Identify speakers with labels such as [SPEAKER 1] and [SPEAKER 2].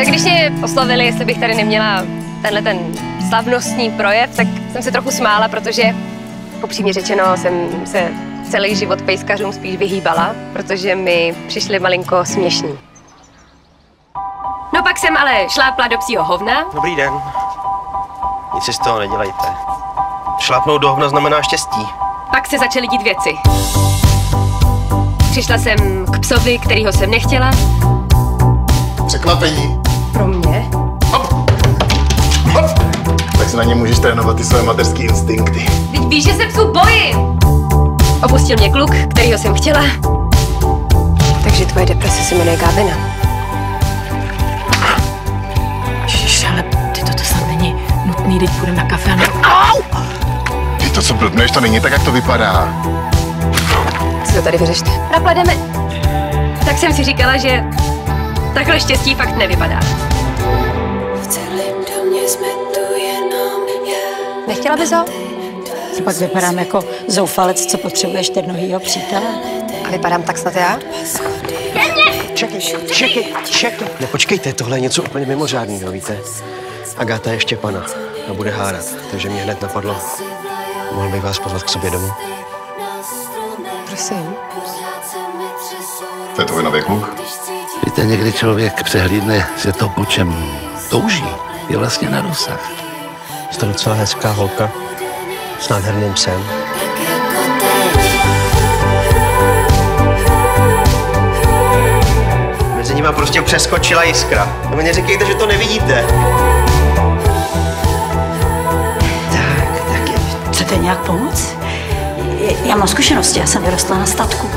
[SPEAKER 1] Když mě oslovili, jestli bych tady neměla tenhle ten slavnostní projev, tak jsem se trochu smála, protože upřímně řečeno jsem se celý život pejskařům spíš vyhýbala, protože mi přišli malinko směšní. No pak jsem ale šlápla do psího hovna.
[SPEAKER 2] Dobrý den. Nic si z toho nedělejte. Šlápnout do hovna znamená štěstí.
[SPEAKER 1] Pak se začaly dít věci. Přišla jsem k psovi, kterýho jsem nechtěla.
[SPEAKER 3] Překvapení.
[SPEAKER 1] Pro mě.
[SPEAKER 3] Hop. Hop. Tak si na ně můžeš trénovat ty své mateřské instinkty.
[SPEAKER 1] Teď víš, že se psů bojím. Opustil mě kluk, kterýho jsem chtěla. Takže tvoje deprese se jmenuje Gavina.
[SPEAKER 4] Ježiš, ale ty toto snad není nutný, teď půjdeme na kafe a ne... Au!
[SPEAKER 3] Ty to, co blbneš, to není tak, jak to vypadá.
[SPEAKER 1] To tady vyřešte. Naplademe. Tak jsem si říkala, že takhle štěstí fakt nevypadá.
[SPEAKER 5] V celém domě jsme tu jenom já.
[SPEAKER 1] Nechtěla bys ho?
[SPEAKER 4] Co pak vypadám jako zoufalec, co potřebuješ jednohýho přítele?
[SPEAKER 1] A vypadám tak snad já?
[SPEAKER 2] Čekej, čekej, čekej. Ne, počkejte, tohle je něco úplně mimořádného, víte? Agáta je Štěpana a bude hádat, takže mě hned napadlo. Mohl bych vás pozvat k sobě domů?
[SPEAKER 1] Prosím.
[SPEAKER 3] To je tvůj nový kluk?
[SPEAKER 6] Víte, někdy člověk přehlídne, že to, po čem touží, je vlastně na dosah.
[SPEAKER 2] Jste docela hezká holka. S nádherným psem. Mezi nimi prostě přeskočila jiskra. A mi neříkejte, že to nevidíte.
[SPEAKER 4] Chcete nějak pomoct? Já mám zkušenosti, já jsem vyrostla na statku.